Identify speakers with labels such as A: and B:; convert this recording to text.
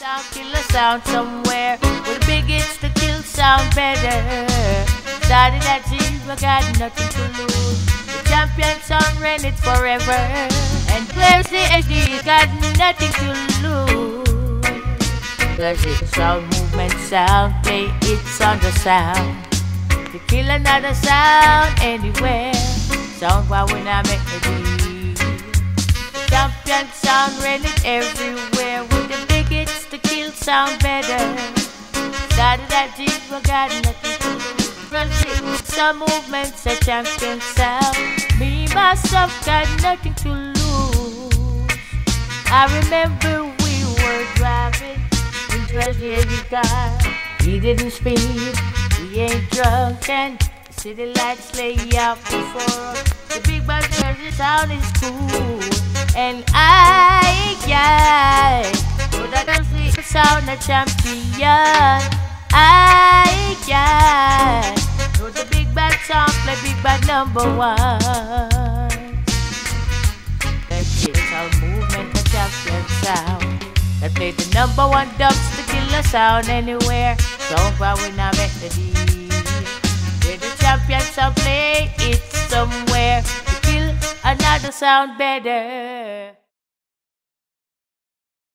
A: Sound killer sound somewhere with the big hits to kill sound better. Started team, but got nothing to lose. The champion sound ran it forever. And players the HD got nothing to lose. Cause it's sound movement sound, play it's on the sound. To kill another sound anywhere. Sound why when I make the. Champion sound ran it everywhere sound better. Started that deep, got nothing some movements a champion sound. Me myself got nothing to lose. I remember we were driving in treasure car. He didn't speed, we ain't drunk and the city lights lay out before us. The big bus treasure sound is cool. And I, yeah, a champion. I, yeah, so the big bad sound play big bad number one. It, sound movement, a champion sound. That play the number one dubs to kill a sound anywhere. When I make the deal. Where the champion sound play, it's somewhere to kill another sound better.